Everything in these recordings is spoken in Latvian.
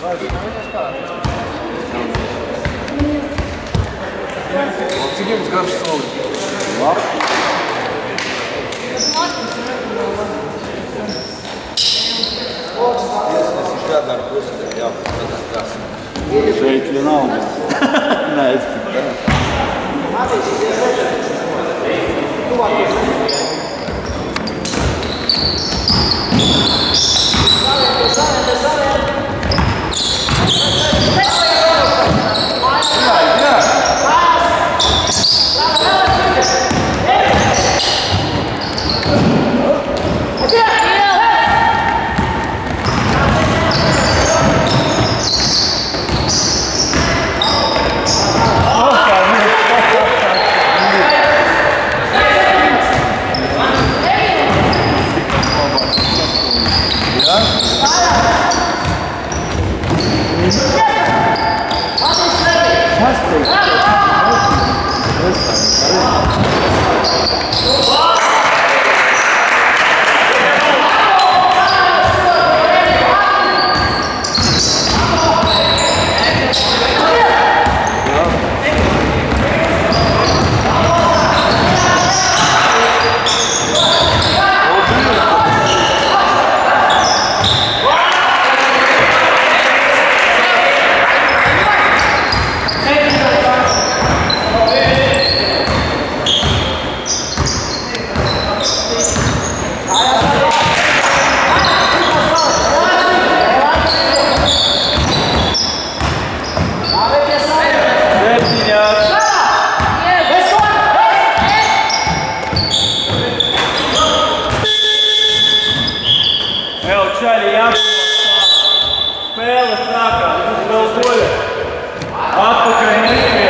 Cik jums garš soli? Labi. Tas ir jādara pusē, jā, tas tas. Šeit vienalga. Nē, es tik tā. Septiņas. Evo, čajli jamu, spele saka, sve u bolje. Ako krenuti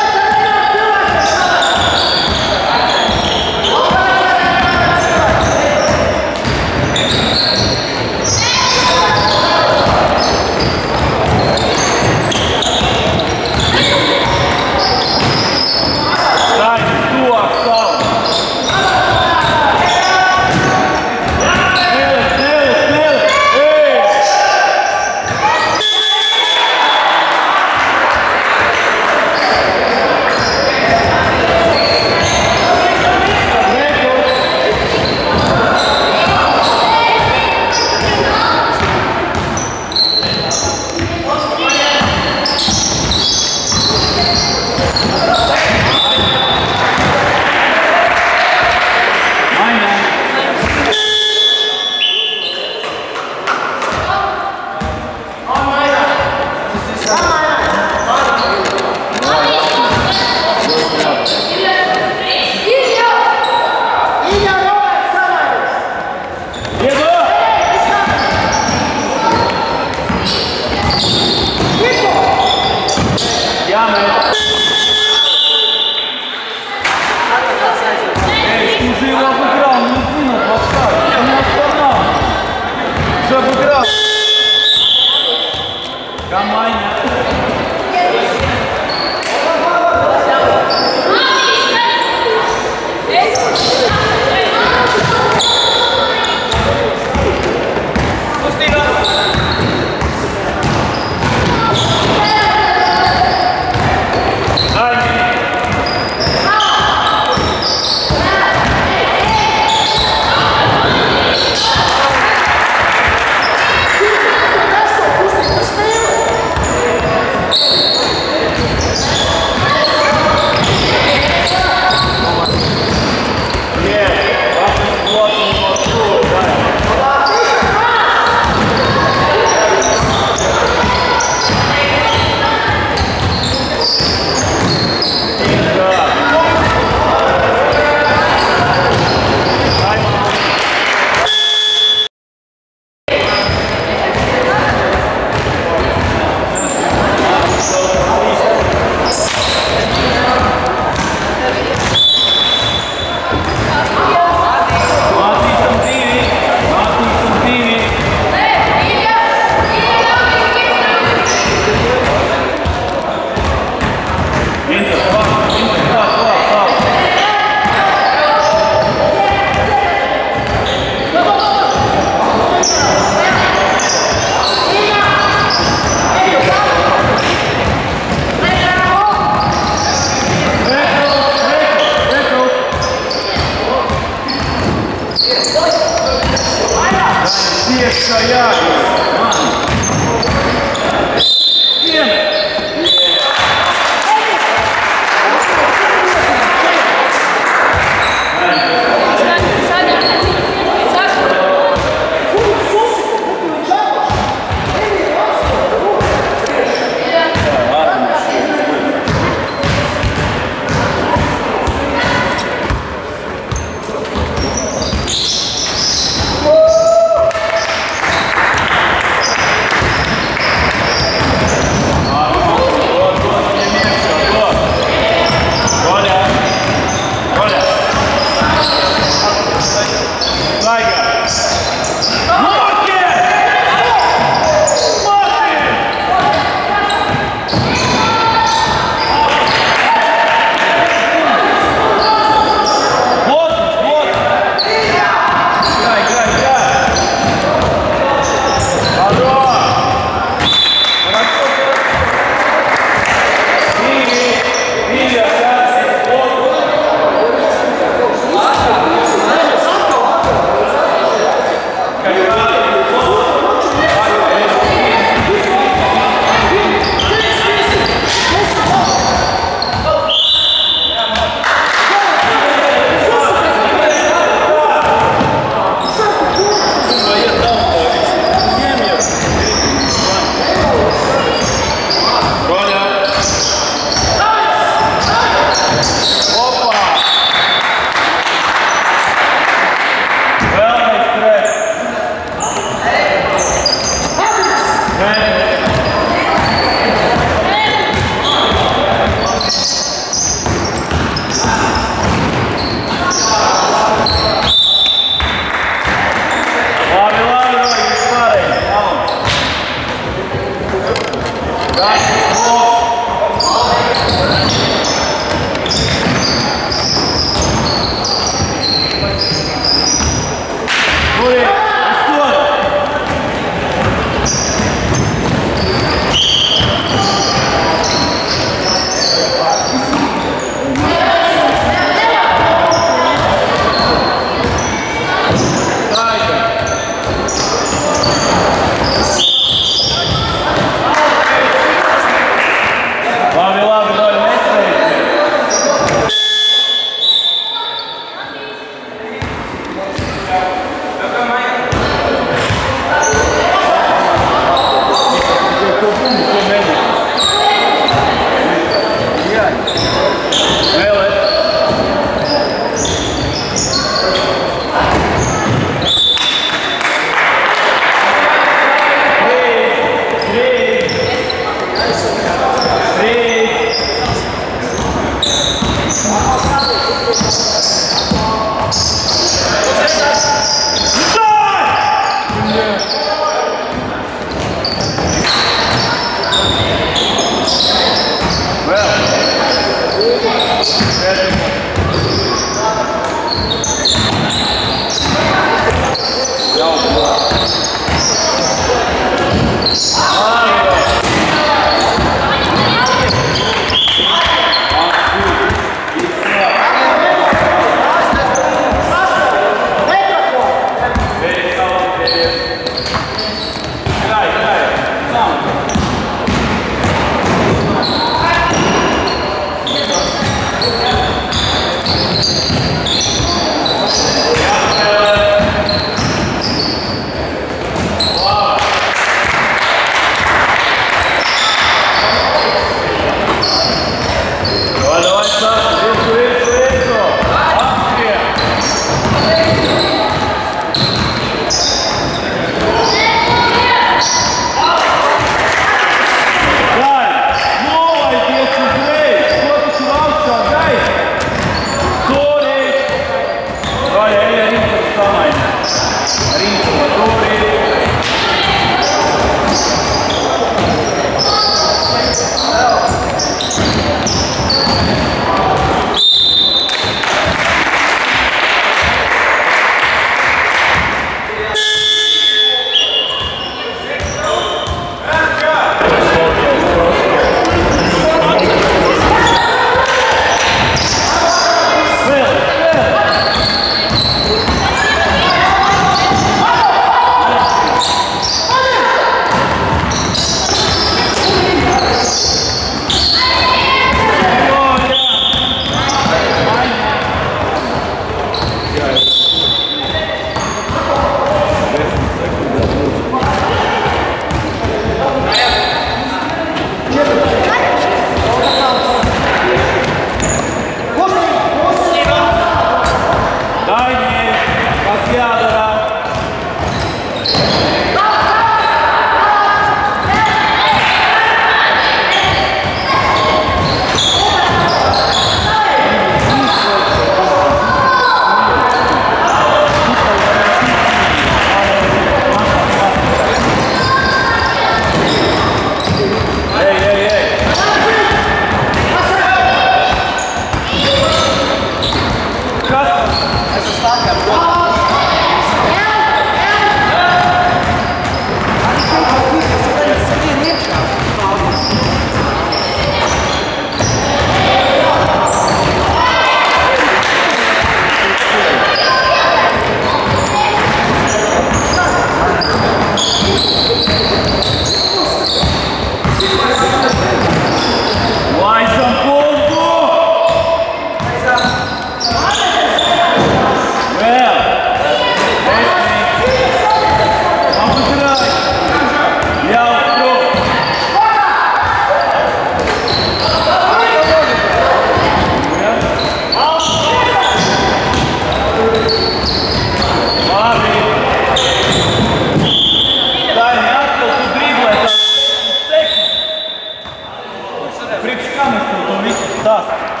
Stop.